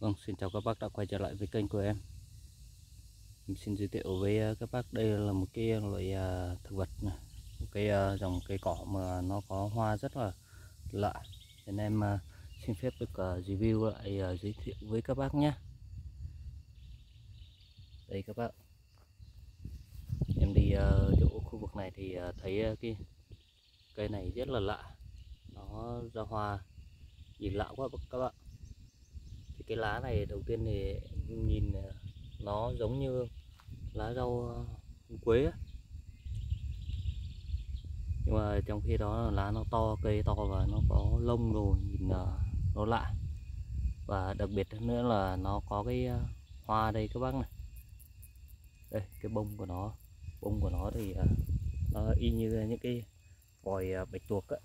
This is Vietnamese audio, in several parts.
Vâng, xin chào các bác đã quay trở lại với kênh của em. Mình xin giới thiệu với ờ, các bác đây là một cái loại ờ, thực vật này. một cái dòng cây cỏ mà nó có hoa rất là lạ. Nên em xin phép được review lại giới thiệu với các bác nhé. Đây các bác. Em đi chỗ khu vực này thì thấy cái cây này rất là lạ. Nó ra hoa nhìn lạ quá các bạn cái lá này đầu tiên thì nhìn nó giống như lá rau uh, quế nhưng mà trong khi đó lá nó to, cây to và nó có lông rồi nhìn uh, nó lạ. Và đặc biệt nữa là nó có cái uh, hoa đây các bác này. Đây, cái bông của nó, bông của nó thì nó y như những cái vòi bạch tuộc á.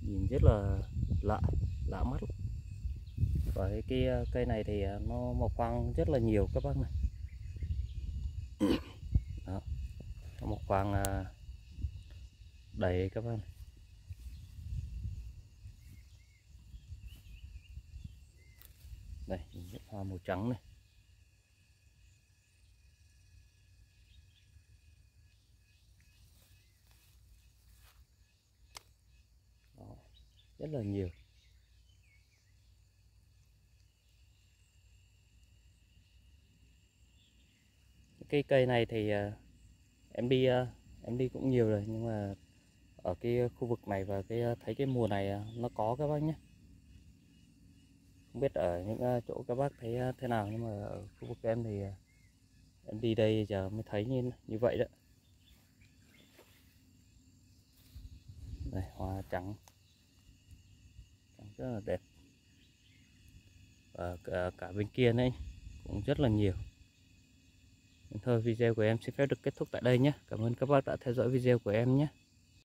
Nhìn rất là lạ lạ mắt lắm và cái, cái cây này thì ờ, nó mọc quang rất là nhiều các bác này. Đó. Nó mọc quang ờ, đầy các bác này. đây những hoa màu trắng này. Đó, rất là nhiều. Cái cây này thì ờ, em đi ờ, em đi cũng nhiều rồi nhưng mà ở cái khu vực này và cái ờ, thấy cái mùa này nó có các bác nhé. Không biết ở những chỗ các bác thấy thế nào nhưng mà ở khu vực em thì em đi đây giờ mới thấy như như vậy đó. Đây hoa trắng. Rất là đẹp. Và cả, cả bên kia này cũng rất là nhiều. Thôi, video của em xin phép được kết thúc tại đây nhé. Cảm ơn các bác đã theo dõi video của em nhé.